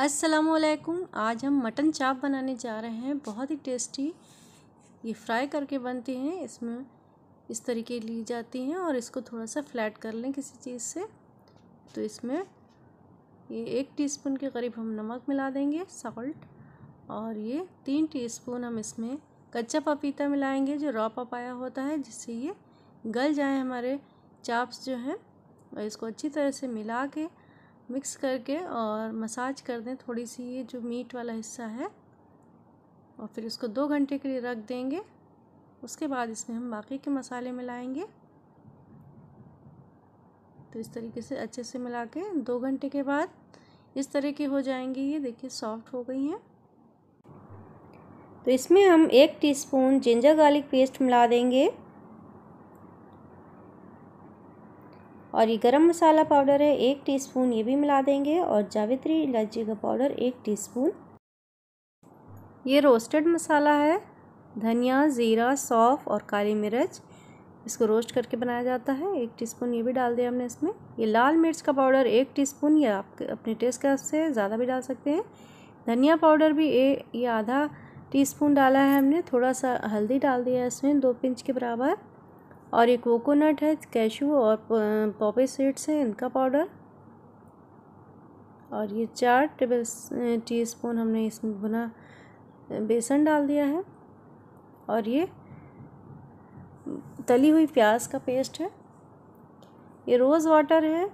असलकुम आज हम मटन चाप बनाने जा रहे हैं। बहुत ही टेस्टी। ये फ्राई करके बनती हैं। इसमें इस तरीके ली जाती हैं और इसको थोड़ा सा फ्लैट कर लें किसी चीज़ से। तो इसमें ये एक टीस्पून के करीब हम नमक मिला देंगे, सॉल्ट। और ये तीन टीस्पून हम इसमें कच्चा पपीता मिलाएँगे, जो रॉ पपाया होता है, जिससे ये गल जाए हमारे चाप्स जो हैं। और इसको अच्छी तरह से मिला के मिक्स करके और मसाज कर दें थोड़ी सी ये जो मीट वाला हिस्सा है। और फिर इसको दो घंटे के लिए रख देंगे। उसके बाद इसमें हम बाकी के मसाले मिलाएँगे। तो इस तरीके से अच्छे से मिला के दो घंटे के बाद इस तरह की हो जाएँगी ये। देखिए, सॉफ्ट हो गई हैं। तो इसमें हम एक टीस्पून जिंजर गार्लिक पेस्ट मिला देंगे। और ये गरम मसाला पाउडर है, एक टीस्पून ये भी मिला देंगे और जावित्री इलायची का पाउडर एक टीस्पून। ये रोस्टेड मसाला है, धनिया, ज़ीरा, सौफ़ और काली मिर्च। इसको रोस्ट करके बनाया जाता है, एक टीस्पून ये भी डाल दिया हमने इसमें। ये लाल मिर्च का पाउडर एक टीस्पून या आप अपने टेस्ट का से ज़्यादा भी डाल सकते हैं। धनिया पाउडर भी ए, ये आधा टीस्पून डाला है हमने, थोड़ा सा हल्दी डाल दिया है इसमें, दो पिंच के बराबर। और ये कोकोनट है, कैशू और पॉपी सीड्स हैं इनका पाउडर। और ये चार टेबल टी स्पून हमने इसमें बना बेसन डाल दिया है। और ये तली हुई प्याज का पेस्ट है। ये रोज़ वाटर है,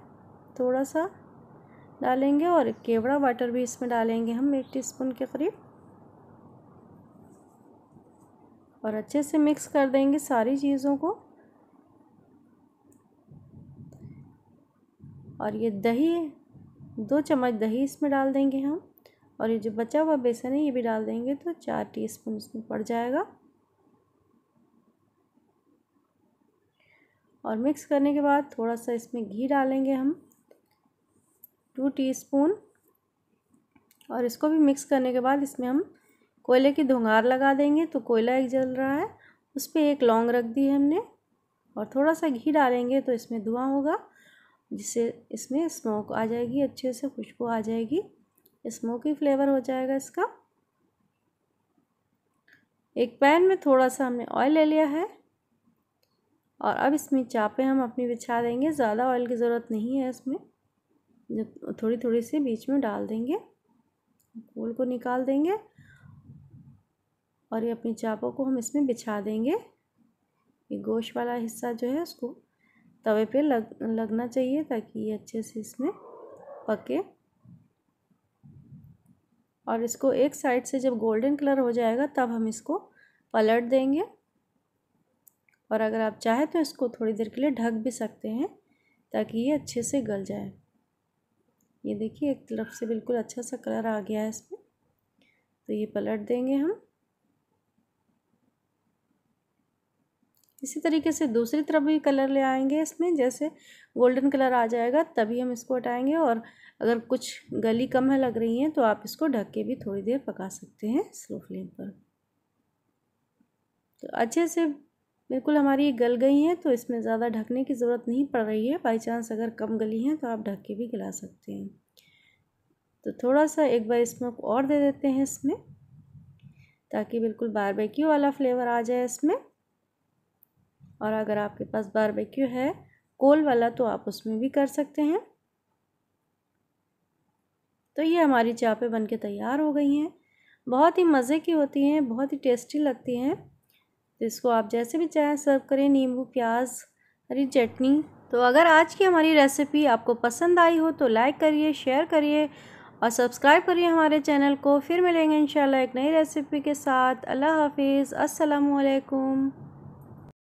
थोड़ा सा डालेंगे और केवड़ा वाटर भी इसमें डालेंगे हम एक टीस्पून के करीब। और अच्छे से मिक्स कर देंगे सारी चीज़ों को। और ये दही, दो चम्मच दही इसमें डाल देंगे हम। और ये जो बचा हुआ बेसन है, ये भी डाल देंगे तो चार टीस्पून इसमें पड़ जाएगा। और मिक्स करने के बाद थोड़ा सा इसमें घी डालेंगे हम, टू टीस्पून। और इसको भी मिक्स करने के बाद इसमें हम कोयले की धुंगार लगा देंगे। तो कोयला एक जल रहा है, उस पर एक लौंग रख दी है हमने। और थोड़ा सा घी डालेंगे तो इसमें धुआँ होगा। जिससे इसमें स्मोक आ जाएगी, अच्छे से खुशबू आ जाएगी। स्मोकी फ्लेवर हो जाएगा इसका। एक पैन में थोड़ा सा हमने ऑयल ले लिया है। और अब इसमें चापे हम अपनी बिछा देंगे। ज़्यादा ऑयल की ज़रूरत नहीं है इसमें। थोड़ी थोड़ी सी बीच में डाल देंगे। फूल को निकाल देंगे। और ये अपनी चापों को हम इसमें बिछा देंगे। ये गोश वाला हिस्सा जो है उसको तवे पे लग, लगना चाहिए ताकि ये अच्छे से इसमें पके। और इसको एक साइड से जब गोल्डन कलर हो जाएगा, तब हम इसको पलट देंगे। और अगर आप चाहें तो इसको थोड़ी देर के लिए ढक भी सकते हैं, ताकि ये अच्छे से गल जाए। ये देखिए, एक तरफ़ से बिल्कुल अच्छा सा कलर आ गया है इसमें। तो ये पलट देंगे हम। इसी तरीके से दूसरी तरफ़ भी कलर ले आएँगे इसमें, जैसे गोल्डन कलर आ जाएगा तभी हम इसको हटाएँगे और अगर कुछ गली कम है लग रही हैं तो आप इसको ढक के भी थोड़ी देर पका सकते हैं स्लो फ्लेम पर। तो अच्छे से बिल्कुल हमारी गल गई हैं तो इसमें ज़्यादा ढकने की ज़रूरत नहीं पड़ रही है। बाई चांस अगर कम गली हैं तो आप ढक के भी गला सकते हैं। तो थोड़ा सा एक बार स्मोक और दे देते हैं इसमें, ताकि बिल्कुल बारबेक्यू वाला फ्लेवर आ जाए इसमें। और अगर आपके पास बारबेक्यू है, कोल वाला तो आप उसमें भी कर सकते हैं। तो ये हमारी चापें बन के तैयार हो गई हैं। बहुत ही मज़े की होती हैं, बहुत ही टेस्टी लगती हैं। तो इसको आप जैसे भी चाहें सर्व करें, नींबू, प्याज, हरी चटनी। तो अगर आज की हमारी रेसिपी आपको पसंद आई हो तो लाइक करिए शेयर करिए और सब्सक्राइब करिए हमारे चैनल को। फिर मिलेंगे इंशाल्लाह एक नई रेसिपी के साथ। अल्लाह हाफिज़। अस्सलाम